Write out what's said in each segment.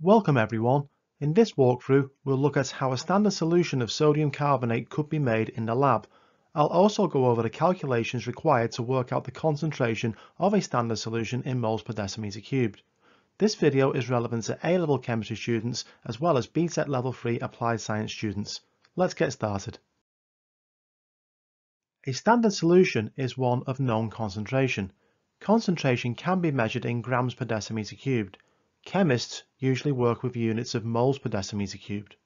Welcome everyone. In this walkthrough, we'll look at how a standard solution of sodium carbonate could be made in the lab. I'll also go over the calculations required to work out the concentration of a standard solution in moles per decimeter cubed. This video is relevant to A-level chemistry students as well as BTEC Level 3 applied science students. Let's get started. A standard solution is one of known concentration. Concentration can be measured in grams per decimeter cubed. Chemists usually work with units of moles per decimeter cubed.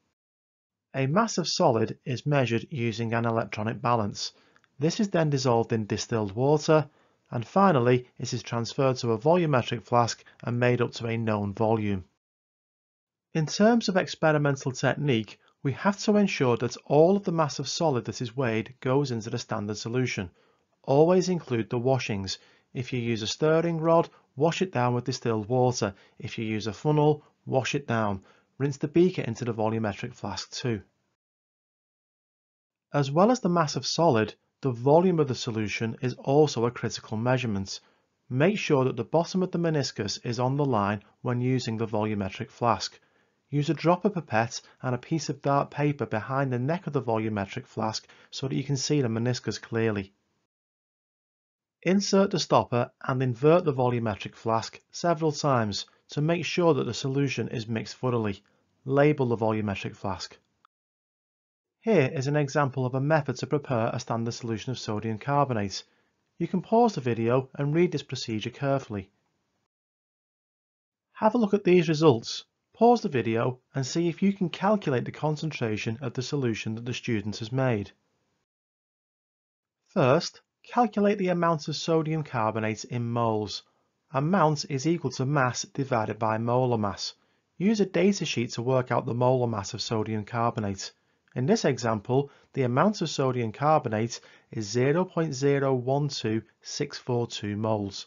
A mass of solid is measured using an electronic balance. This is then dissolved in distilled water and finally it is transferred to a volumetric flask and made up to a known volume. In terms of experimental technique, we have to ensure that all of the mass of solid that is weighed goes into the standard solution. Always include the washings. If you use a stirring rod wash it down with distilled water. If you use a funnel, wash it down. Rinse the beaker into the volumetric flask too. As well as the mass of solid, the volume of the solution is also a critical measurement. Make sure that the bottom of the meniscus is on the line when using the volumetric flask. Use a dropper pipette and a piece of dark paper behind the neck of the volumetric flask so that you can see the meniscus clearly. Insert the stopper and invert the volumetric flask several times to make sure that the solution is mixed thoroughly. Label the volumetric flask. Here is an example of a method to prepare a standard solution of sodium carbonate. You can pause the video and read this procedure carefully. Have a look at these results. Pause the video and see if you can calculate the concentration of the solution that the student has made. First, Calculate the amount of sodium carbonate in moles. Amount is equal to mass divided by molar mass. Use a datasheet to work out the molar mass of sodium carbonate. In this example, the amount of sodium carbonate is 0.012642 moles.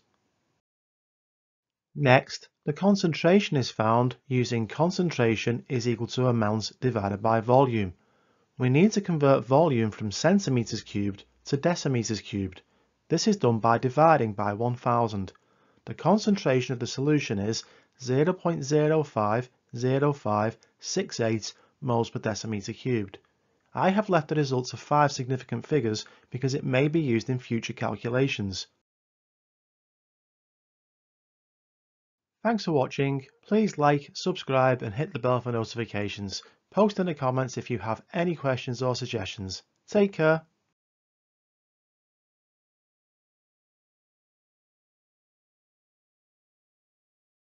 Next, the concentration is found using concentration is equal to amount divided by volume. We need to convert volume from centimeters cubed to decimeters cubed. This is done by dividing by 1000. The concentration of the solution is 0.050568 moles per decimeter cubed. I have left the results of five significant figures because it may be used in future calculations. Thanks for watching. Please like, subscribe and hit the bell for notifications. Post in the comments if you have any questions or suggestions. Take care.